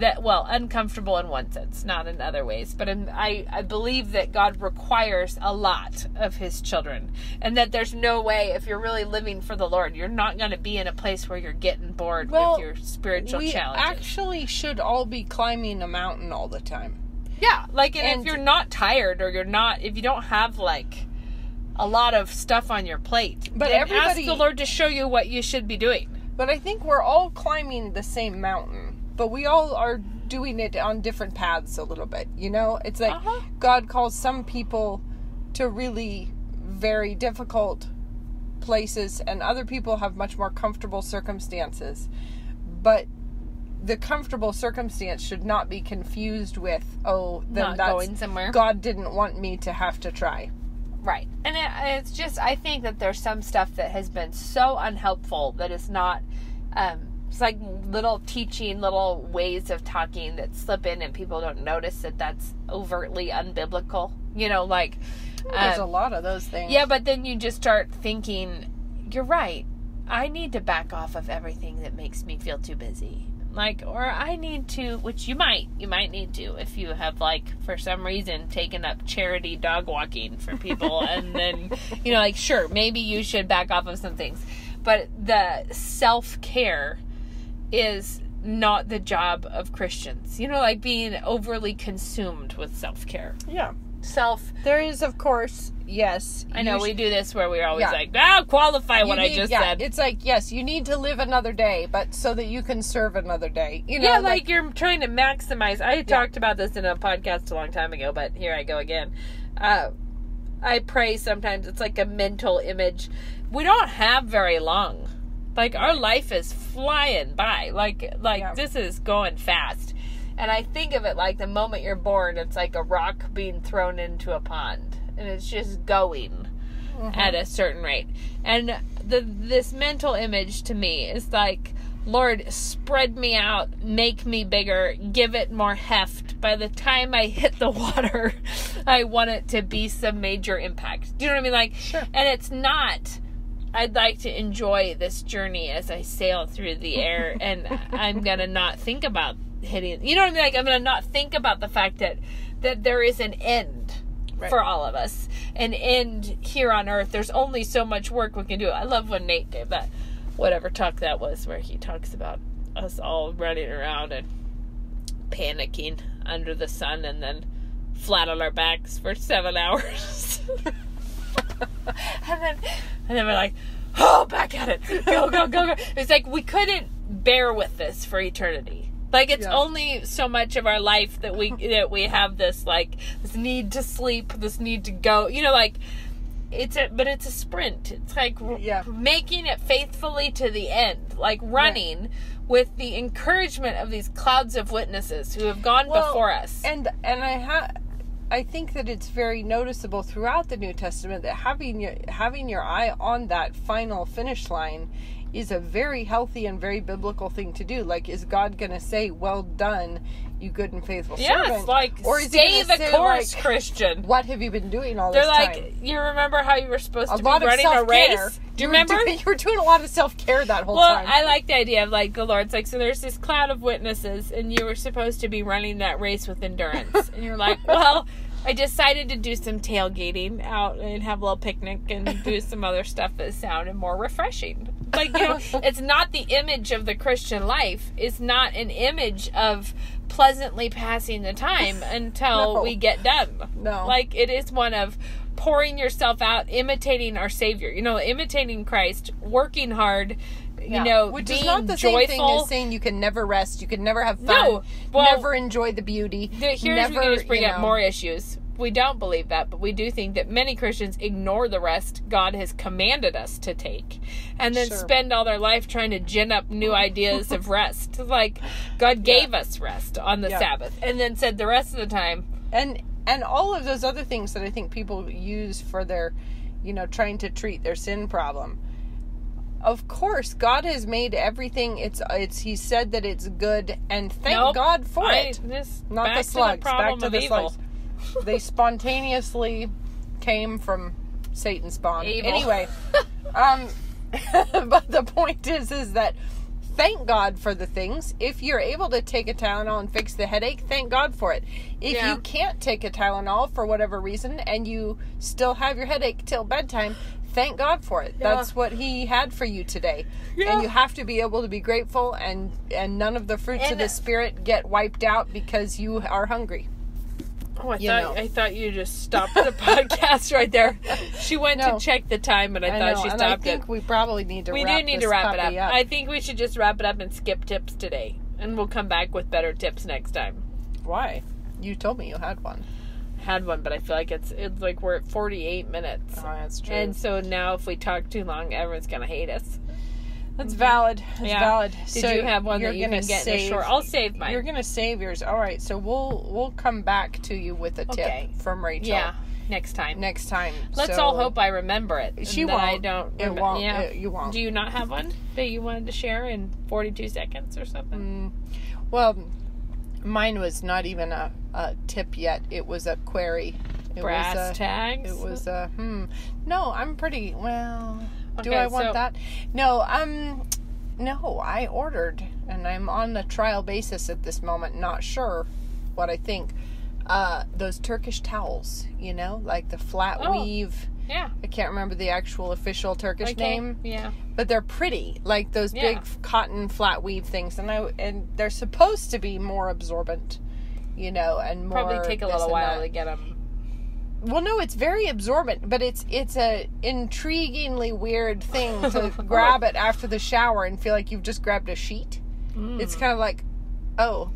that well uncomfortable in one sense not in other ways but in, I, I believe that god requires a lot of his children and that there's no way if you're really living for the lord you're not going to be in a place where you're getting bored Well, with your spiritual we challenges actually should all be climbing a mountain all the time yeah like and, if you're not tired or you're not if you don't have like a lot of stuff on your plate. But ask the Lord to show you what you should be doing. But I think we're all climbing the same mountain, but we all are doing it on different paths a little bit. You know, it's like Uh-huh. God calls some people to really very difficult places, and other people have much more comfortable circumstances. But the comfortable circumstance should not be confused with, oh, then Not that's going somewhere. God didn't want me to have to try. Right. And it, it's just, I think that there's some stuff that has been so unhelpful that it's not, um, it's like little teaching, little ways of talking that slip in and people don't notice that that's overtly unbiblical. You know, like, There's um, a lot of those things. yeah, but then you just start thinking, you're right. I need to back off of everything that makes me feel too busy. Like, or I need to, which you might, you might need to if you have, like, for some reason taken up charity dog walking for people. [laughs] and then, you know, like, sure, maybe you should back off of some things. But the self care is not the job of Christians. You know, like being overly consumed with self care. Yeah. Self There is, of course, yes. I know we do this where we're always Yeah. like, "Ah, qualify what You I just yeah, said." It's like, yes, you need to live another day, but so that you can serve another day. You know, yeah, like, you're trying to maximize. I Yeah. talked about this in a podcast a long time ago, but here I go again. Uh, I pray sometimes. It's like a mental image. We don't have very long. Like our life is flying by. Like like Yeah. this is going fast. And I think of it like the moment you're born, it's like a rock being thrown into a pond, and it's just going. Mm-hmm. at a certain rate. And the this mental image to me is like, Lord, spread me out, make me bigger, give it more heft. By the time I hit the [laughs] water, I want it to be some major impact. Do you know what I mean? Like, Sure. and it's not. I'd like to enjoy this journey as I sail through the air, [laughs] and I'm gonna not think about hitting. You know what I mean? Like, I'm gonna not think about the fact that that there is an end Right. for all of us, an end here on Earth. There's only so much work we can do. I love when Nate gave that whatever talk that was, where he talks about us all running around and panicking under the sun, and then flat on our backs for seven [laughs] hours. [laughs] [laughs] and then and then we're like, oh, back at it, go, go, go, go. It's like we couldn't bear with this for eternity. Like it's Yeah. only so much of our life that we [laughs] that we have this like this need to sleep, this need to go. You know, like it's a but it's a sprint. It's like Yeah. making it faithfully to the end, like running with the encouragement of these clouds of witnesses who have gone Well, before us. And and I ha I think that it's very noticeable throughout the New Testament that having your having your eye on that final finish line is a very healthy and very biblical thing to do. Like, is God going to say, "Well done, you good and faithful yes, servant," like or is stay the say, course, like, Christian. "What have you been doing all They're this like, time?" They're like, you remember how you were supposed A to be running a race? Do you remember? you were doing a lot of self care that whole Well, time. I like the idea of like the Lord's like, so there's this cloud of witnesses, and you were supposed to be running that race with endurance, and you're like, [laughs] well, I decided to do some tailgating out and have a little picnic and [laughs] do some other stuff that sounded more refreshing. Like you know, [laughs] it's not the image of the Christian life. It's not an image of pleasantly passing the time [laughs] until No. we get done. No. like it is one of pouring yourself out, imitating our Savior. You know, imitating Christ, working hard. You Yeah. know, which being is not the joyful. same thing as saying you can never rest, you can never have fun, No. Well, never enjoy the beauty. The- here's never, we can just bring you up more issues. We don't believe that, but we do think that many Christians ignore the rest God has commanded us to take, and then Sure. spend all their life trying to gin up new ideas of [laughs] rest. Like God gave us rest on the Yeah. Sabbath, and then said the rest of the time, and and all of those other things that I think people use for their, you know, trying to treat their sin problem. Of course, God has made everything. It's it's. He said that it's good, and thank Nope. God for I, it. this, Not the to slugs. the back to the evil. slugs. they [laughs] spontaneously came from Satan's spawn. Evil. Anyway, [laughs] um, [laughs] but the point is, is that thank God for the things. If you're able to take a Tylenol and fix the headache, thank God for it. If Yeah. you can't take a Tylenol for whatever reason and you still have your headache till bedtime, thank God for it. Yeah. That's what He had for you today, Yeah. and you have to be able to be grateful. And and none of the fruits of the Spirit get wiped out because you are hungry. Oh, I you thought know. I thought you just stopped the [laughs] podcast right there. She went No. to check the time, and I, I thought know, she and I stopped think it. we probably need to. We wrap do need this to wrap it up. puppy I think we should just wrap it up and skip tips today, and we'll come back with better tips next time. Why? You told me you had one. Had one, but I feel like it's it's like we're at forty eight minutes, Oh, that's true. and so now if we talk too long, everyone's gonna hate us. That's valid. That's Yeah. valid. Did so you have one you're that you gonna can get in a save, short? I'll save mine. You're gonna save yours. All right. So we'll we'll come back to you with a tip Okay. from Rachel. yeah, next time. Next time. Let's So- all hope I remember it. She won't. I don't. It remem- won't. Yeah. It- you won't. Do you not have one that you wanted to share in forty two seconds or something? Mm. Well, mine was not even a, a tip yet. It was a query. It Brass was a, tags. It was a hmm. No, I'm pretty well. do I want so- that? No, um, no. I ordered, and I'm on a trial basis at this moment. Not sure what I think. Uh, those Turkish towels, you know, like the flat Oh. weave. Yeah. I can't remember the actual official Turkish name Yeah. but they're pretty like those Yeah. big cotton flat weave things and i and they're supposed to be more absorbent you know and more Probably take a little while that. to get them. well no it's very absorbent but it's it's a intriguingly weird thing to [laughs] grab it after the shower and feel like you've just grabbed a sheet it's kind of like oh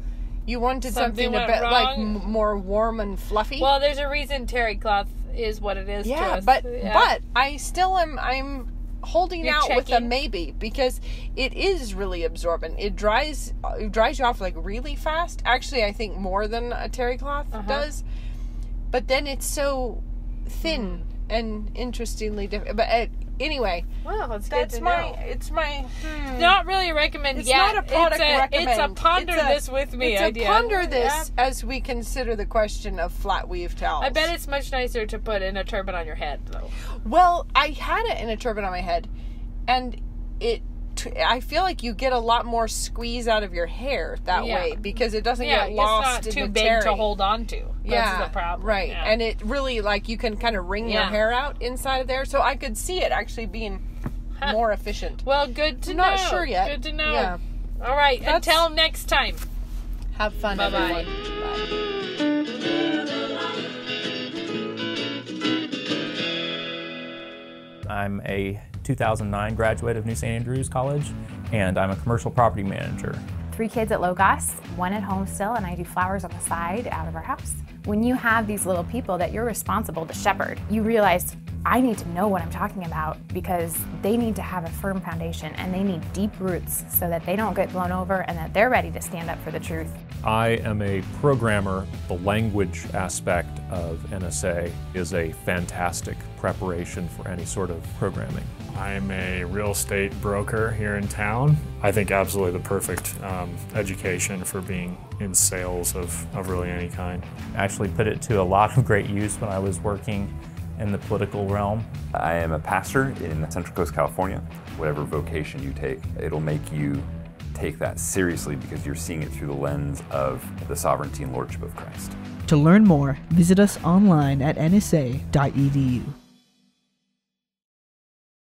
you wanted Mm. Something something, a bit like m- more warm and fluffy Well, there's a reason terry cloth is what it is. to yeah but Yeah. but i still am i'm holding You're out with a maybe because it is really absorbent it dries it dries you off like really fast actually i think more than a terry cloth Uh-huh. does but then it's so thin Mm. and interestingly different but uh, anyway well, it's good that's to my know. it's my hmm. Not really a recommend It's yet. not a product it's a, recommend. It's a ponder It's a- this with me it's idea. a ponder this Yeah. as we consider the question of flat weave towels I bet it's much nicer to put in a turban on your head, though. Well, I had it in a turban on my head, and it. T- I feel like you get a lot more squeeze out of your hair that Yeah. way because it doesn't Yeah, get it's lost not in too the big terry. to hold on to. That's Yeah, the problem. right. Yeah. And it really like you can kind of wring your hair out inside of there, so I could see it actually being more efficient. well, good to I'm know. not sure yet. Good to know. Yeah. All right. That's- Until next time. Have fun, Bye-bye. everyone. Bye. I'm a 2009 graduate of New St. Andrews College, and I'm a commercial property manager. three kids at Logos, one at home still, and I do flowers on the side out of our house. When you have these little people that you're responsible to shepherd, you realize I need to know what I'm talking about because they need to have a firm foundation and they need deep roots so that they don't get blown over and that they're ready to stand up for the truth. I am a programmer. The language aspect of NSA is a fantastic preparation for any sort of programming. I'm a real estate broker here in town. I think absolutely the perfect um, education for being in sales of, of really any kind. I actually, put it to a lot of great use when I was working in the political realm. I am a pastor in Central Coast, California. Whatever vocation you take, it'll make you take that seriously because you're seeing it through the lens of the sovereignty and lordship of Christ. To learn more, visit us online at nsa.edu.